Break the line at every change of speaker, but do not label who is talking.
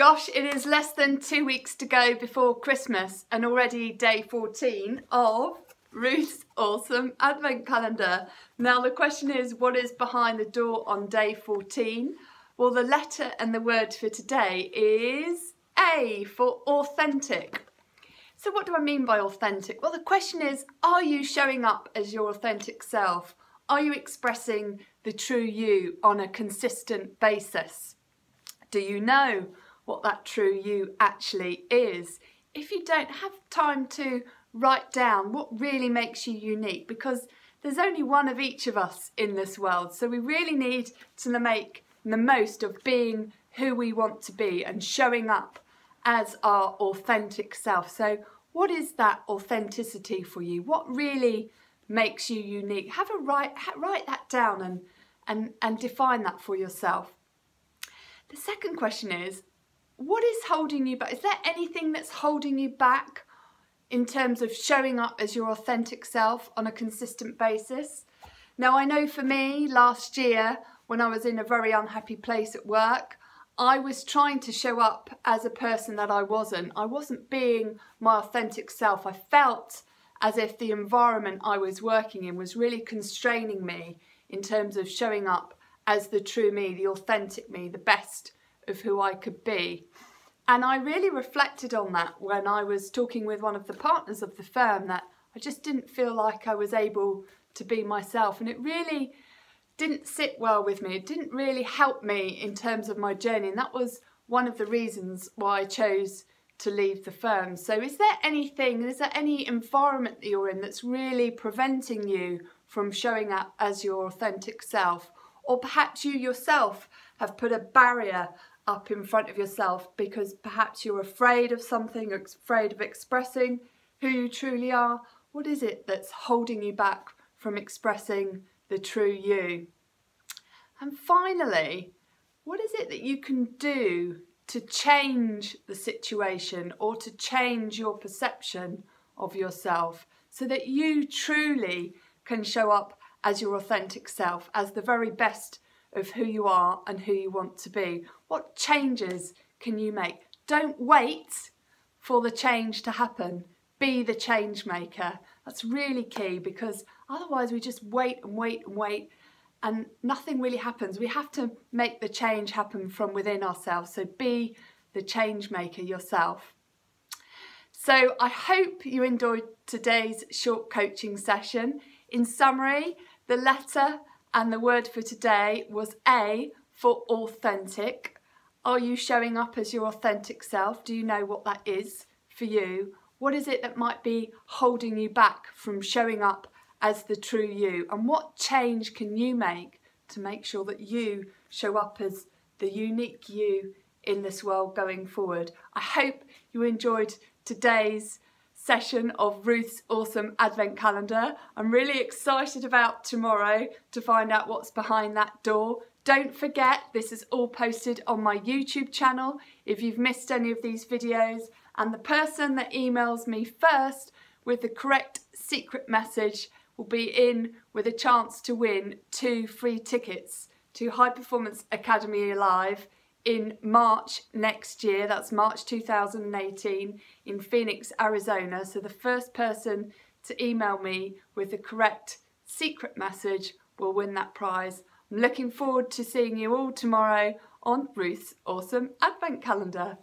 Gosh, it is less than two weeks to go before Christmas and already day 14 of Ruth's awesome advent calendar. Now the question is, what is behind the door on day 14? Well, the letter and the word for today is A for authentic. So what do I mean by authentic? Well, the question is, are you showing up as your authentic self? Are you expressing the true you on a consistent basis? Do you know what that true you actually is. If you don't have time to write down what really makes you unique, because there's only one of each of us in this world, so we really need to make the most of being who we want to be and showing up as our authentic self. So, what is that authenticity for you? What really makes you unique? Have a write write that down and and and define that for yourself. The second question is what is holding you back? Is there anything that's holding you back in terms of showing up as your authentic self on a consistent basis? Now, I know for me, last year, when I was in a very unhappy place at work, I was trying to show up as a person that I wasn't. I wasn't being my authentic self. I felt as if the environment I was working in was really constraining me in terms of showing up as the true me, the authentic me, the best of who I could be. And I really reflected on that when I was talking with one of the partners of the firm that I just didn't feel like I was able to be myself. And it really didn't sit well with me. It didn't really help me in terms of my journey. And that was one of the reasons why I chose to leave the firm. So is there anything, is there any environment that you're in that's really preventing you from showing up as your authentic self? Or perhaps you yourself have put a barrier up in front of yourself because perhaps you're afraid of something, afraid of expressing who you truly are. What is it that's holding you back from expressing the true you? And finally, what is it that you can do to change the situation or to change your perception of yourself so that you truly can show up as your authentic self, as the very best of who you are and who you want to be. What changes can you make? Don't wait for the change to happen. Be the change maker. That's really key because otherwise we just wait and wait and wait and nothing really happens. We have to make the change happen from within ourselves. So be the change maker yourself. So I hope you enjoyed today's short coaching session. In summary, the letter and the word for today was A for authentic. Are you showing up as your authentic self? Do you know what that is for you? What is it that might be holding you back from showing up as the true you? And what change can you make to make sure that you show up as the unique you in this world going forward? I hope you enjoyed today's session of Ruth's awesome advent calendar. I'm really excited about tomorrow to find out what's behind that door. Don't forget, this is all posted on my YouTube channel if you've missed any of these videos. And the person that emails me first with the correct secret message will be in with a chance to win two free tickets to High Performance Academy Live in March next year, that's March 2018, in Phoenix, Arizona. So the first person to email me with the correct secret message will win that prize. I'm looking forward to seeing you all tomorrow on Ruth's Awesome Advent Calendar.